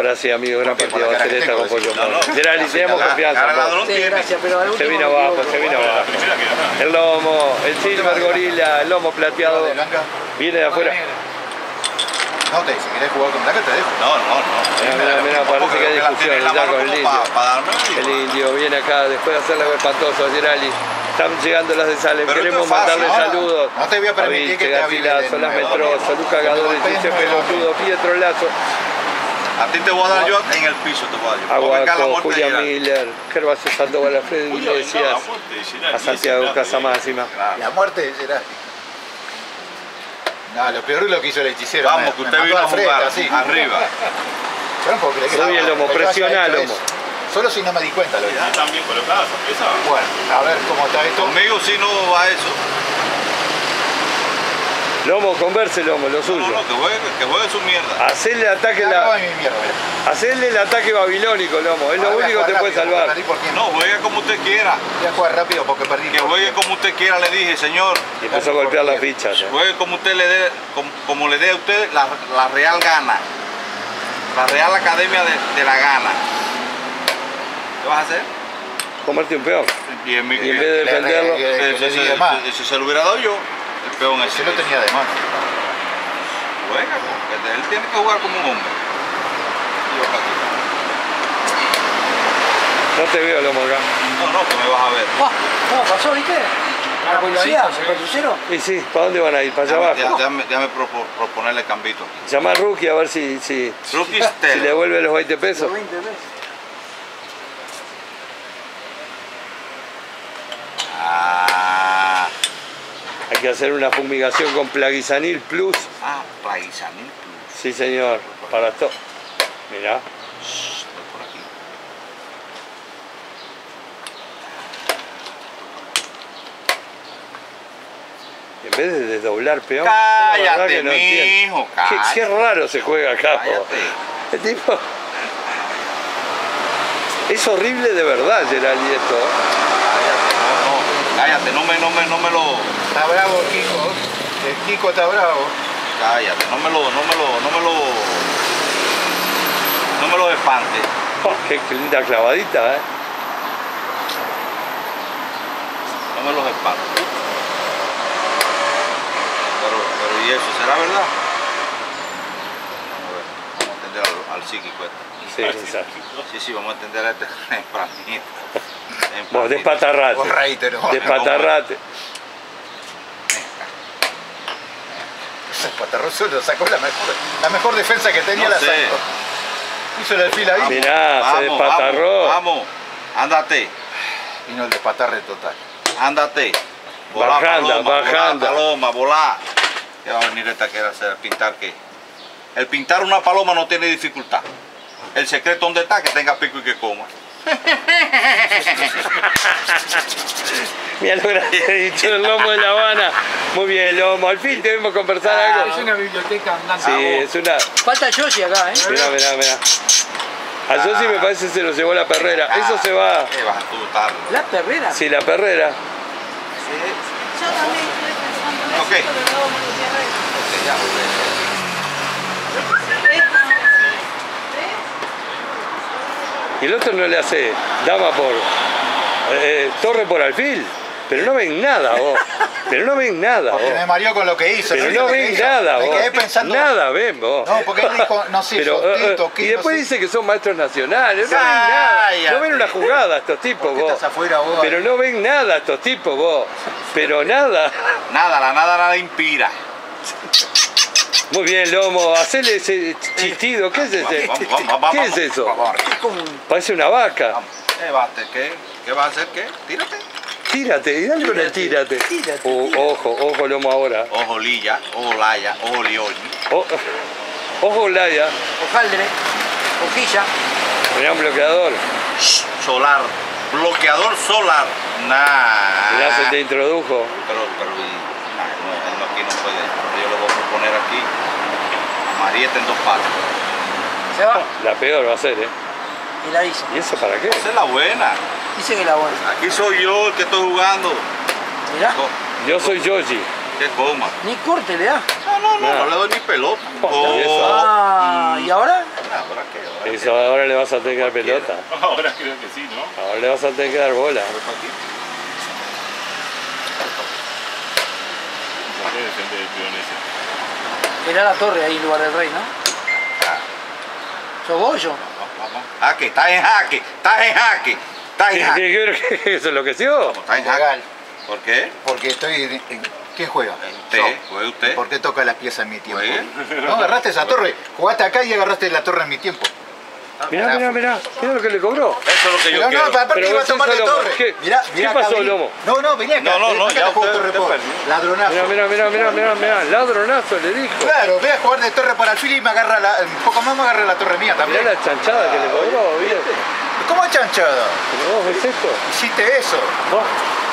Ahora sí, amigo, gran Por va a ser esta con pollo. Gerali, tenemos confianza. Se vino abajo, se vino abajo. El lomo, el silver gorila, el lomo plateado. Viene de afuera. No, te, si querés jugar con blanca te dejo. No, no, no. Mira, mira, mira, parece que hay discusión ya con el indio. El indio viene acá después de hacerle algo espantoso a Gerali. Están llegando las de Salem. Pero Queremos es mandarle ¿no? saludos. No te voy a permitir Vince, que te de Las. Metroso, Luca Cuando Gadores, nuevo. Pelotudo, Pietro Lazo, A ti te voy a dar yo en el piso, te voy a dar yo. A Aguaco, muerte de Julián Gerardo. Miller, Gervasio Sandoval, Alfredo a Iglesias, a Santiago Casamáxima. La muerte de Gerardi. No, lo peor es lo que hizo el hechicero. Vamos, me- que usted vino a jugar así. arriba. Que la- bien, Lomo, que presiona, hecho Lomo. Solo si no me di cuenta lo hice. Ya también colocada, sorpresa. Bueno, a ver cómo está esto. Conmigo sí no va eso. Lomo, converse, Lomo, lo No, suyo. no, que juegue, que juegue su mierda. Hacerle el ataque, la, mi mierda. mira. hacerle el ataque babilónico, Lomo. Es lo voy único que te puede salvar. No, juegue como usted quiera. Voy a jugar rápido porque perdí. Que juegue tiempo. como usted quiera, le dije, señor. Y empezó a golpear las fichas. ¿eh? Juegue como usted le dé, como, como le dé a usted la, la Real Gana. La Real Academia de, de la Gana. ¿Qué vas a hacer? Comerte un peón. Y en, mi- Y en vez de Le- defenderlo, ese se lo hubiera dado yo. El peón ese. Ese lo tenía de más. Juega, porque él tiene que jugar como un hombre. Yo aquí. No te veo, Lomo, acá. No, no, que me vas a ver. Ah, ¿Cómo pasó, viste? ¿La policía? ¿El patrullero? Y sí, ¿para dónde van a ir? ¿Para allá Déjame, abajo? déjame- déjame propo- proponerle cambito. Llama a Rookie a ver si, si, Rookie si le devuelve los 20 pesos. Los 20 pesos. Que hacer una fumigación con Plaguisanil Plus. ah, Plaguisanil Plus. Sí, señor. Para todo. Mirá. Por aquí. En vez de desdoblar peón. Cállate, que no mijo, Qué, qué raro se juega acá. El tipo. Es horrible de verdad, Geraldi, esto. Cállate, no, no, cállate, no me, no me, no me lo, Está bravo Kiko. El Kiko está bravo. cállate, no me lo, no me lo, no me lo, no me lo espante. Oh, qué linda clavadita, ¿eh? No me los espante. Pero, pero ¿y eso será verdad? Vamos a ver, vamos a atender al, psíquico este. Sí. Sí, sí, vamos a atender a este tempranito. Vos, Vos despatarrate. reítero. Despatarrate. Ese patarroso lo sacó la mejor, la mejor defensa que tenía No la sé. sacó. Hizo el alfil ahí. Mirá, se despatarró. Vamos, vamos, ándate, Vino el despatarre total. ándate. Bajanda, paloma, bajanda. Volá, paloma, volá. ¿Qué va a venir esta que era hacer? ¿Pintar qué? El pintar una paloma no tiene dificultad. El secreto dónde está, que tenga pico y que coma. Mira lo grande dicho el lomo de La Habana. Muy bien, lomo. Al fin debemos conversar Ah, algo. es una biblioteca andante. Sí, es una. Falta Yoshi acá, ¿eh? Mirá, mirá, mirá. A Josi me parece que se lo llevó la perrera. Eso se va. ¿Qué vas a? La perrera. Sí, la perrera. Yo también estoy pensando en eso, Ok. pero luego me lo cierré. Ok, ya. Y el otro no le hace dama por. eh, torre por alfil. Pero no ven nada vos. Pero no ven nada vos. Porque me mareó con lo que hizo. Pero ¿viste no que ven hizo? nada Me vos. quedé pensando. Nada ven vos. No, porque él dijo, no sé, Pero, Sotito, eh, eh, y después dice que son maestros nacionales. No ven nada. No ven una jugada estos tipos ¿Por qué vos. estás afuera vos? Pero ahí? no ven nada estos tipos vos. Pero nada. Nada, la nada nada inspira. Muy bien, Lomo. Hacele ese chistido. ¿Qué es ese? Vamos, vamos, vamos, ¿Qué es eso? Parece una vaca. Vamos. ¿Qué vas a hacer? ¿Qué? ¿Qué vas a hacer? ¿Qué? Tírate. Tírate, y dale con el tírate. Tírate, Oh, tírate. ojo, ojo, Lomo ahora. Ojo lilla, ojo laya, ojo lioli. Oh, ojo, Laya. hojaldre, hojilla. Mirá un bloqueador. Solar. Bloqueador solar. Nah. Mirá, se te introdujo. Pero, pero, y, nah, no, él no, aquí no puede. Yo le voy a proponer aquí Marieta en dos patas. Se va La peor va a ser, ¿eh? Y la dice. ¿Y eso para qué? Esa es la buena. Dice que la buena. Aquí soy yo el que estoy jugando. Mirá, Yo soy Yoshi. Que coma. ni corte le da. No, no, no, no le doy ni pelota. Oh, y eso. Oh, Ah, ¿y ahora? ah, ¿ahora qué? ¿Ahora Eso ahora le vas a tener que dar pelota. Ahora creo que sí, ¿no? Ahora le vas a tener que dar bola. ¿Por qué? Era la torre ahí en lugar del rey, ¿no? ¿Sos vos o yo? Jaque, estás en jaque, estás en jaque, estás en ¿Qué, jaque. qué, qué, qué, ¿Eso enloqueció? Estás en jaque. ¿Por qué? Porque estoy. en- en- ¿Quién juega? Usted, Yo. juegue usted. ¿Por qué toca las piezas en mi tiempo? Juegue. No, agarraste esa torre. Jugaste acá y agarraste la torre en mi tiempo. Mirá, mirá, mirá. Mirá lo que le cobró. Eso es lo que yo quiero. no, aparte Pero iba a tomar de torre. ¿Qué- Mirá, mirá pasó. Lomo? No, no, vení acá. No, no, no, ya usted- torre por-. Ladronazo. Mirá, mirá, mirá, mirá, mirá, mirá. Ladronazo le dijo. Claro, voy a jugar de torre para alfil y me agarra la, un poco más me agarra la torre mía Mirá también. la chanchada que le cobró, ¿viste? ¿Cómo chanchada? ¿Pero vos ves esto? Hiciste eso. Vos